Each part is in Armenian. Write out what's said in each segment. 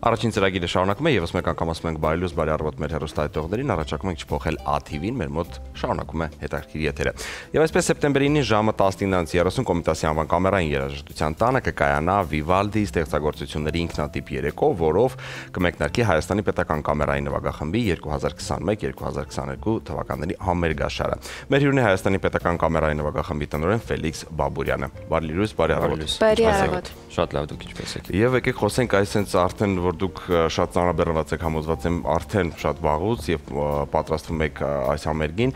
Առաջին ծրագիրը շարունակում է եւս մեկ անգամ ասում ենք բարի լույս, բարի առավոտ մեր հերոստայտողներին, առաջարկում ենք չփոխել ATV-ին, մեր մոտ շարունակում է հետաքրքիր եթերը։ Եվ այսպես սեպտեմբերի 9-ին ժամը 19:30 Կոմիտասի անվան կամերային երաժշտության տանը կկայանա Vivaldi ստեղծագործությունների ինքնատիպ երեկո, որով կմեկնարկի Հայաստանի պետական կամերային նվագախմբի 2021-2022 թվականների համերգաշարը։ Մեր հյուրն է Հայաստանի պետական կամերային նվագախմբի տնօրեն Ֆելիքս Բաբուրյանը։ Բարի լույս, բարի առավոտ։ Բարի առավոտ։ Շատ լավ դուք ինչպես եք։ Եվ եկեք խոսենք այսպես արդեն որ դուք շատ ծանրաբեռնված եք համոզված եմ արդեն շատ վաղուց եւ պատրաստվում եք այս համերգին,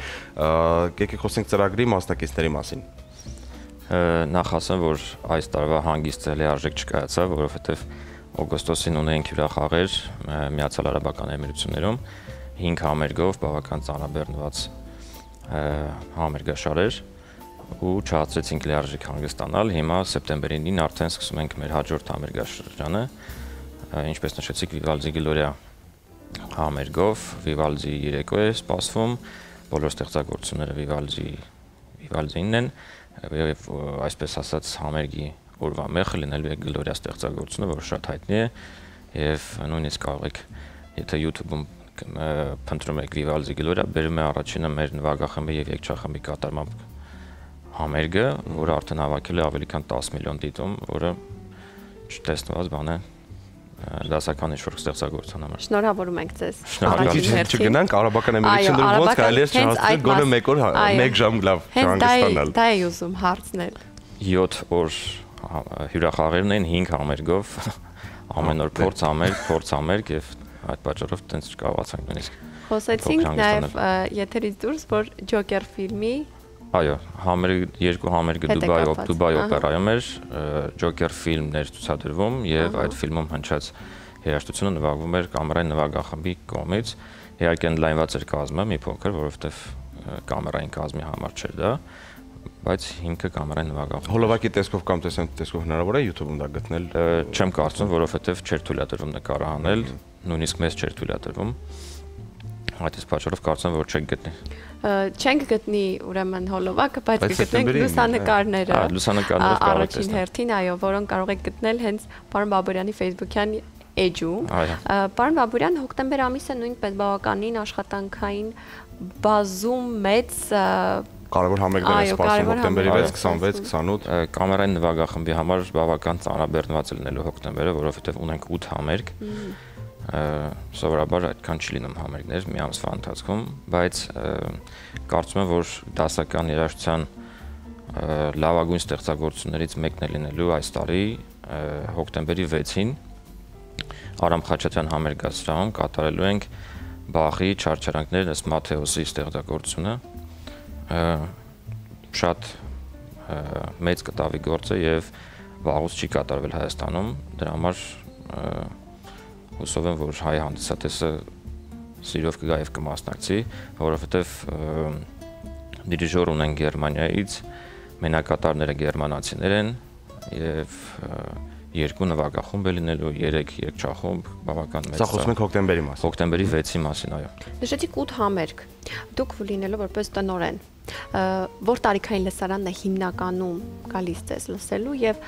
եկեք խոսենք ծրագրի մասնակիցների մասին։ Նախ ասեմ, որ այս տարվա հանգիստ լիարժեք չկայացավ, որովհետեւ օգոստոսին ունենք հյուրախաղեր Միացյալ Արաբական Էմիրություններում 5 համերգով բավական ծանրաբեռնված համերգաշարեր ու չհասցրեցինք լիարժեք հանգստանալ։ Հիմա սեպտեմբերին 9 արդեն սկսում ենք մեր հաջորդ համերգաշրջանը, ինչպես նշեցիք Vivaldi Gloria համերգով, Vivaldi երեկո է սպասվում, բոլոր ստեղծագործությունները Vivaldi Vivaldi-ին են եւ այսպես ասած համերգի օրվա մեղը լինելու է Gloria ստեղծագործությունը, որը շատ հայտնի է եւ նույնիսկ կարող եք եթե YouTube-ում փնտրում եք Vivaldi Gloria, բերում է առաջինը մեր նվագախմբի եւ երգչախմբի կատարմամբ համերգը, որը արդեն հավաքել է ավելի քան 10 միլիոն դիտում, որը չտեսնված բան է դասական ինչ-որ ստեղծագործության համար։ Շնորհավորում ենք ձեզ։ Շնորհակալ չգնանք արաբական էմիրություններում ոնց կարելի է չհասցնել գոնե 1 օր 1 ժամ լավ չհանգստանալ։ Դա է ուզում հարցնել։ 7 օր հյուրախաղերն են 5 համերգով ամեն օր փորձ համերգ, փորձ համերգ եւ այդ պատճառով տենց չկարողացանք նույնիսկ Խոսեցինք նաև եթերից դուրս, որ Ջոկեր ֆիլմի Այո, համերգ երկու համերգը Դուբայ Դուբայ օպերայում էր, Ջոկեր ֆիլմներ ցուցադրվում եւ այդ ֆիլմում հնչած երաժշտությունը նվագվում էր կամերային նվագախմբի կողմից։ Իհարկե ընդլայնված էր կազմը մի փոքր, որովհետեւ կամերային կազմի համար չէր դա, բայց հիմքը կամերային նվագախումբ։ Հոլովակի տեսքով կամ տեսան տեսքով հնարավոր է YouTube-ում դա գտնել։ Չեմ կարծում, որովհետեւ չէր թույլատրվում նկարահանել, նույնիսկ մեզ չէր թույլատրվում։ Այդ պատճառով կարծում որ չեք գտնի չենք գտնի ուրեմն հոլովակը, բայց կգտնենք լուսանկարները։ Այո, լուսանկարները կարող եք տեսնել։ Առաջին հերթին, այո, որոնք կարող եք գտնել հենց պարոն Բաբուրյանի Facebook-յան էջում։ Պարոն Բաբուրյան հոկտեմբեր ամիսը նույնպես բավականին աշխատանքային բազում մեծ կարևոր համերգներ է սպասում հոկտեմբերի 6, 26, 28 կամերային նվագախմբի համար բավական ծանրաբեռնված է լինելու հոկտեմբերը, որովհետև ունենք 8 համերգ սովորաբար այդքան չի լինում համերգներ մի ամսվա ընթացքում, բայց կարծում եմ, որ դասական երաժշտության լավագույն ստեղծագործություններից մեկն է լինելու այս տարի հոկտեմբերի 6-ին Արամ Խաչատյան համերգասրահում կատարելու ենք Բախի չարչարանքներ ըստ Մաթեոսի ստեղծագործությունը շատ մեծ կտավի գործ է եւ վաղուց չի կատարվել Հայաստանում դրա համար հուսով եմ, որ հայ հանդիսատեսը սիրով կգա եւ կմասնակցի, որովհետեւ դիրիժոր ունեն Գերմանիայից, մենակատարները գերմանացիներ են եւ երկու նվագախումբ է լինելու, 3 երգչախումբ, բավական մեծ։ Սա խոսում ենք հոկտեմբերի մասին։ Հոկտեմբերի 6-ի մասին, այո։ Նշեցիք 8 համերգ։ Դուք լինելով որպես տնորեն, որ տարիքային լսարանն է հիմնականում գալիս ձեզ լսելու եւ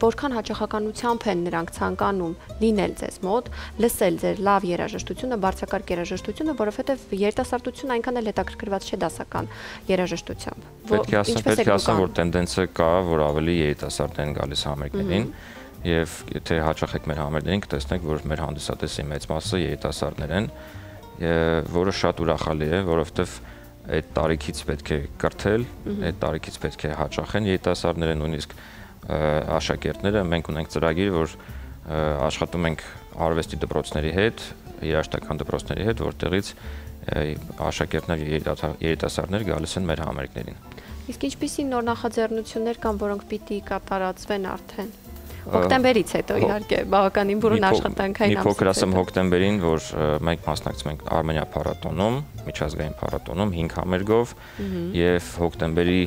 որքան հաճախականությամբ են նրանք ցանկանում լինել ձեզ մոտ, լսել ձեր լավ երաժշտությունը, բարձրակարգ երաժշտությունը, որովհետև երիտասարդությունը այնքան էլ հետաքրքրված չէ դասական երաժշտությամբ։ Պետք է ասեմ, պետք է ասեմ, որ տենդենսը կա, որ ավելի երիտասարդ են գալիս համերգներին եւ եթե հաճախ եք մեր համերգներին կտեսնեք, որ մեր հանդիսատեսի մեծ մասը երիտասարդներ են, որը շատ ուրախալի է, որովհետեւ այդ տարիքից պետք է կրթել, այդ տարիքից պետք է հաճախեն երիտասարդները նույնիսկ աշակերտները մենք ունենք ծրագիր, որ աշխատում ենք արվեստի դպրոցների հետ, երաշտական դպրոցների հետ, որտեղից աշակերտներ երիտասարդներ գալիս են մեր համերգներին։ Իսկ ինչպիսի նոր նախաձեռնություններ կան, որոնք պիտի կատարածվեն արդեն։ Հոկտեմբերից հետո իհարկե բավականին բուրըն աշխատանքային ամսից։ Մի փոքր ասեմ հոկտեմբերին, որ մենք մասնակցում ենք Արմենիա փառատոնում, միջազգային փառատոնում 5 համերգով եւ հոկտեմբերի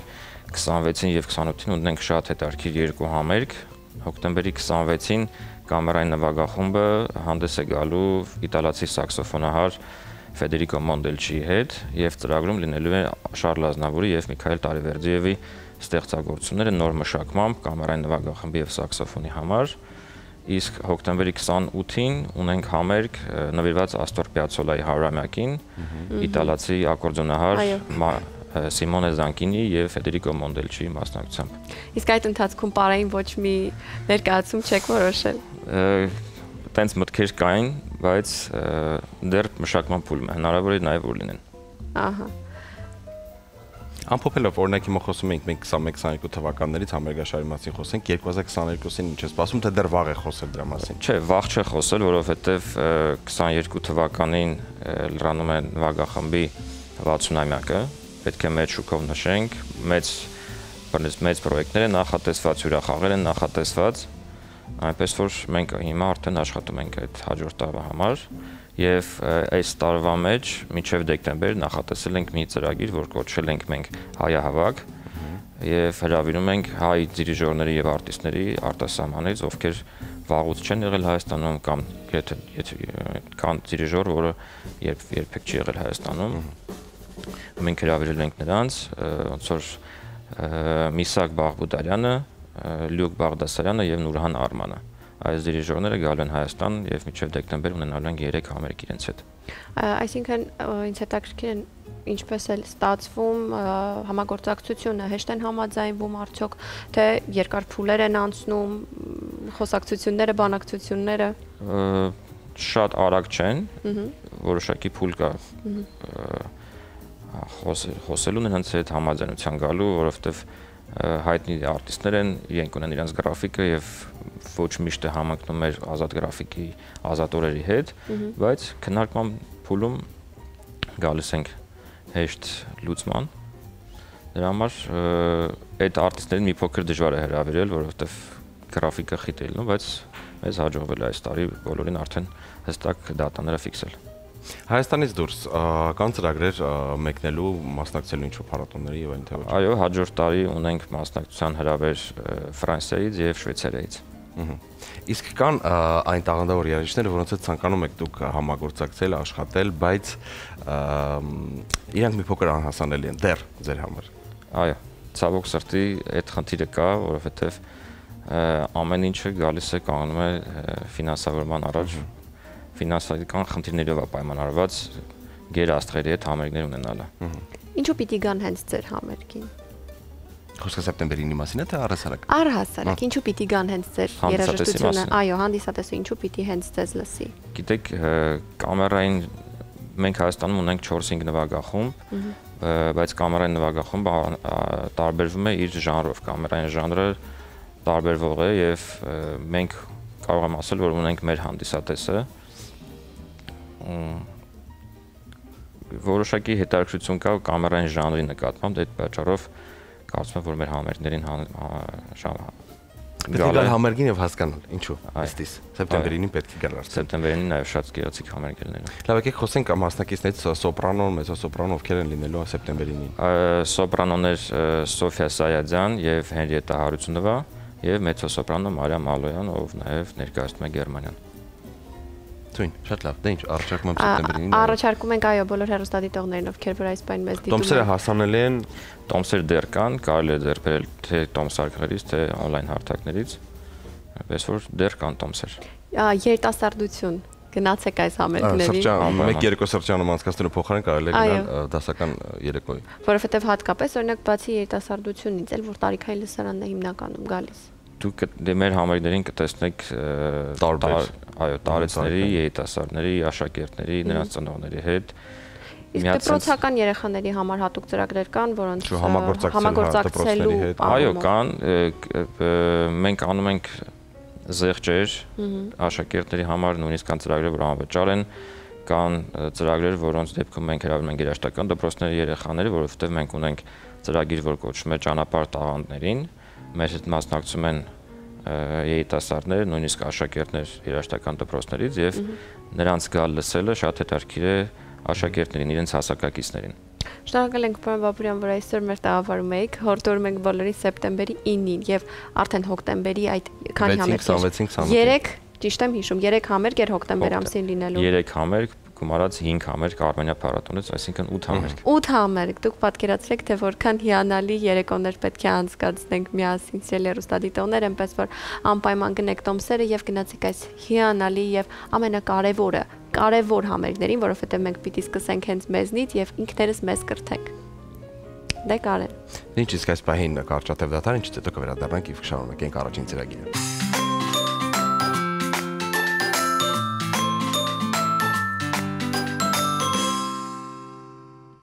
26-ին եւ 28-ին ունենք շատ հետաքրքիր երկու համերգ։ Հոկտեմբերի 26-ին կամերային նվագախումբը հանդես է գալու իտալացի սաքսոֆոնահար Ֆեդերիկո Մոնդելչի հետ եւ ծրագրում լինելու է Շարլ Ազնավուրի եւ Միքայել Տարիվերդիևի ստեղծագործությունները նոր մշակմամբ կամերային նվագախմբի եւ սաքսոֆոնի համար իսկ հոկտեմբերի 28-ին ունենք համերգ նվիրված Աստոր Պիացոլայի հարյուրամյակին, իտալացի ակորդեոնահար Սիմոնե Զանկինի եւ Ֆեդերիկո Մոնդելչի մասնակցությամբ։ Իսկ այդ ընթացքում պարային ոչ մի ներկայացում չեք որոշել։ Տենց մտքեր կային, բայց դեռ մշակման փուլում է։ Հնարավոր է նաեւ որ լինեն։ Ահա։ Ամփոփելով օրինակ հիմա խոսում ենք մենք 21-22 թվականներից համերգաշարի մասին խոսենք 2022-ին ինչ է սպասում թե դեռ վաղ է խոսել դրա մասին։ Չէ, վաղ չէ խոսել, որովհետև ը, 22 թվականին լրանում է նվագախմբի 60-ամյակը, պետք է մեծ շուկով նշենք, մեծ բռնես մեծ պրոյեկտներ են նախատեսված, հյուրախաղեր են նախատեսված, այնպես որ մենք հիմա արդեն աշխատում ենք այդ հաջորդ տարվա համար եւ այս տարվա մեջ մինչեւ դեկտեմբեր նախատեսել ենք մի ծրագիր, որ կոչել ենք մենք հայահավաք եւ հրավիրում ենք հայ դիրիժորների եւ արտիստների արտասահմանից, ովքեր վաղուց չեն եղել Հայաստանում կամ եթե եթե կան դիրիժոր, որը երբ երբեք չի եղել Հայաստանում։ Մենք հրավիրել ենք նրանց, ոնց որ Միսակ Բաղբուդարյանը, Լյուկ Բաղդասարյանը եւ Նուրհան Արմանը։ Այս դիրիժորները գալու են Հայաստան եւ մինչեւ դեկտեմբեր ունենալու են 3 համերգ իրենց հետ։ Այսինքն ինձ հետաքրքիր են ինչպես էլ ստացվում համագործակցությունը հեշտ են համաձայնվում արդյոք թե երկար փուլեր են անցնում խոսակցությունները բանակցությունները շատ արագ չեն, որոշակի փուլ կա ը, խոս- խոսելու նրանց հետ համաձայնության գալու, որովհետև հայտնի արտիստներ են, իրենք ունեն իրենց գրաֆիկը եւ ոչ միշտ է համընկնում մեր ազատ գրաֆիկի ազատ օրերի հետ, բայց քննարկման փուլում գալիս ենք հեշտ լուծման։ Դրա համար այդ արտիստներին մի փոքր դժվար է հրավիրել, որովհետև գրաֆիկը խիտ է լինում, բայց մեզ հաջողվել է այս տարի բոլորին արդեն հստակ դատաները ֆիքսել։ Հայաստանից դուրս կան ծրագրեր մեկնելու, մասնակցելու ինչ-որ փառատոների եւ այն թե ոչ։ Այո, հաջորդ տարի ունենք մասնակցության հրավեր Ֆրանսիայից եւ Շվեյցարիայից։ Իսկ կան այն տաղանդավոր երաժիշտներ, որոնց հետ ցանկանում եք դուք համագործակցել, աշխատել, բայց իրանք մի փոքր անհասանելի են դեռ ձեր համար։ Այո, ցավոք սրտի այդ խնդիրը կա, որովհետեւ ամեն ինչը գալիս է կանգնում է ֆինանսավորման առաջ։ Ֆինանսական խնդիրներով է պայմանավորված գերաստղերի հետ համերգներ ունենալը։ ինչու պիտի գան հենց ձեր համերգին? Խոսքը սեպտեմբերինի մասին է թե առհասարակ։ առհասարակ ինչու պիտի գան հենց ձեր երաժշտությունը? այո հանդիսատեսը ինչու պիտի հենց ձեզ լսի Գիտեք, կամերային մենք Հայաստանում ունենք 4-5 նվագախումբ, բայց կամերային նվագախումբը տարբերվում է իր ժանրով։ Կամերային ժանրը տարբերվող է եւ մենք կարող եմ ասել, որ ունենք մեր հանդիսատեսը։ Որոշակի հետաքրքրություն կա կամերային ժանրի նկատմամբ, դե այդ պատճառով կարծում եմ, որ մեր համերգներին հան- հա- Պետք է գալ համերգին եւ հասկանալ ինչու։ Այստիս սեպտեմբերին պետք է գալ արդեն։ սեպտեմբերին նաև շատ գեղեցիկ համերգ լինելու։ Լավ, եկեք խոսենք մասնակիցներից սոպրանո, մեծոսոպրանո ովքեր են լինելու սեպտեմբերին։ սոպրանոներ Սոֆիա Սայադյան եւ Հենրիետա Հարությունովա եւ մեծոսոպրանո Մարիամ Ալոյան, ով նաեւ ներկայացնում է Գերմանիան։ Թույն, շատ լավ։ Դե ինչ, առաջարկում եմ սեպտեմբերին։ Առաջարկում ենք այո բոլոր հեռուստադիտողներին, ովքեր որ այս բան մեզ դիտում Տոմսերը են։ հասանելի են Տոմսեր դեռ կան, կարելի է դեռ բերել թե տոմսարկղերից, թե on-line հարթակներից։ Այնպես որ դեռ կան տոմսեր։ Ա, Երիտասարդություն գնացեք այս Ա, համերգներին, սրճան, Անպայման։ մեկ երկու սրճանում անցկացնելու փոխարեն կարելի է գնալ դասական երեկոյի։ որովհետև հատկապես օրինակ բացի երիտասարդությունից, էլ որ տարիքային լսարանն է հիմնականում գալիս։ Դուք դե մեր համերգներին կտեսնեք Տարբեր։ տար- այո, տարեցների, երիտասարդների, աշակերտների, նրանց ծնողների հետ Իսկ դպրոցական երեխաների համար հատուկ ծրագրեր կան, որոնց հա, համագործակցելու հետ։ Այո, կան, մենք անում ենք զեղչեր աշակերտների համար, նույնիսկ կան ծրագրեր, որ անվճար են, կան ծրագրեր, որոնց դեպքում մենք հրավիրում ենք երաշտական դպրոցների երեխաները, որովհետև մենք ունենք ծրագիր, որ կոչվում է ճանապարհ տաղանդներին, մեր հետ մասնակցում են ը, երիտասարդներ, նույնիսկ աշակերտներ երաշտական դպրոցներից եւ նրանց գալ լսելը շատ հետաքրքիր է աշակերտներին, իրենց հասակակիցներին։ Շնորհակալ ենք պարոն Բաբուրյան, որ այսօր մեր տաղավարում եք։ Հորդորում ենք բոլորին սեպտեմբերի 9-ին եւ արդեն հոկտեմբերի այդ քանի 6-ին, համերգ 26-ին, 28-ին։ 3 ճիշտ եմ հիշում, 3 համերգ էր հոկտեմբեր Հոկտե- ամսին լինելու։ 3 համերգ գումարած 5 համերգ Արմենիա փառատոնից, այսինքն 8 համերգ։ 8 համերգ։ Դուք պատկերացրեք, թե որքան հիանալի երեկոներ պետք է անցկացնենք միասին սելերոստադիտողներ, այնպես որ անպայման գնեք Տոմսերը եւ գնացեք այս հիանալի եւ ամենակարևորը, կարևոր համերգներին, որովհետեւ մենք պիտի սկսենք հենց մեզնից եւ ինքներս մեզ կրթենք։ Դե կարեն։ Ինչ իսկ այս պահին կարճատև դատարան, ինչից հետո կվերադառնանք եւ կշարունակենք առաջին ծրագիրը։